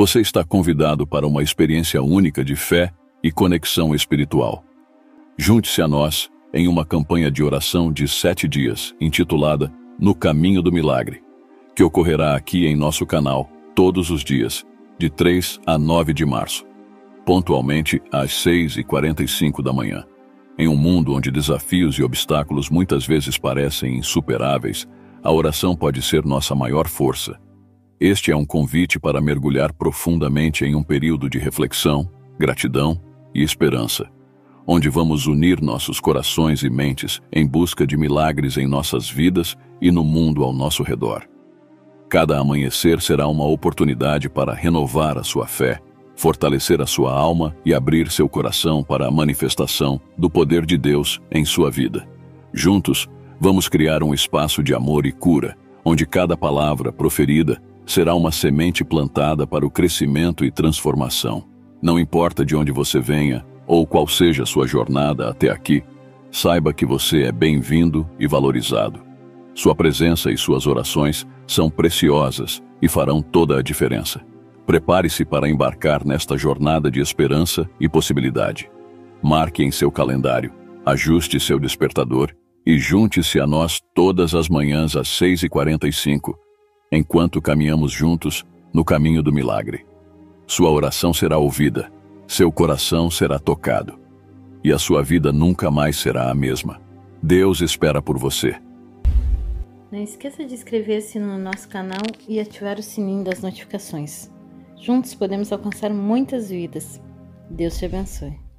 Você está convidado para uma experiência única de fé e conexão espiritual. Junte-se a nós em uma campanha de oração de sete dias, intitulada No Caminho do Milagre, que ocorrerá aqui em nosso canal todos os dias, de 3 a 9 de março, pontualmente às 6h45 da manhã. Em um mundo onde desafios e obstáculos muitas vezes parecem insuperáveis, a oração pode ser nossa maior força. Este é um convite para mergulhar profundamente em um período de reflexão, gratidão e esperança, onde vamos unir nossos corações e mentes em busca de milagres em nossas vidas e no mundo ao nosso redor. Cada amanhecer será uma oportunidade para renovar a sua fé, fortalecer a sua alma e abrir seu coração para a manifestação do poder de Deus em sua vida. Juntos, vamos criar um espaço de amor e cura, onde cada palavra proferida será uma semente plantada para o crescimento e transformação. Não importa de onde você venha ou qual seja a sua jornada até aqui, saiba que você é bem-vindo e valorizado. Sua presença e suas orações são preciosas e farão toda a diferença. Prepare-se para embarcar nesta jornada de esperança e possibilidade. Marque em seu calendário, ajuste seu despertador e junte-se a nós todas as manhãs às 6h45 enquanto caminhamos juntos no caminho do milagre. Sua oração será ouvida, seu coração será tocado, e a sua vida nunca mais será a mesma. Deus espera por você. Não esqueça de inscrever-se no nosso canal e ativar o sininho das notificações. Juntos podemos alcançar muitas vidas. Deus te abençoe.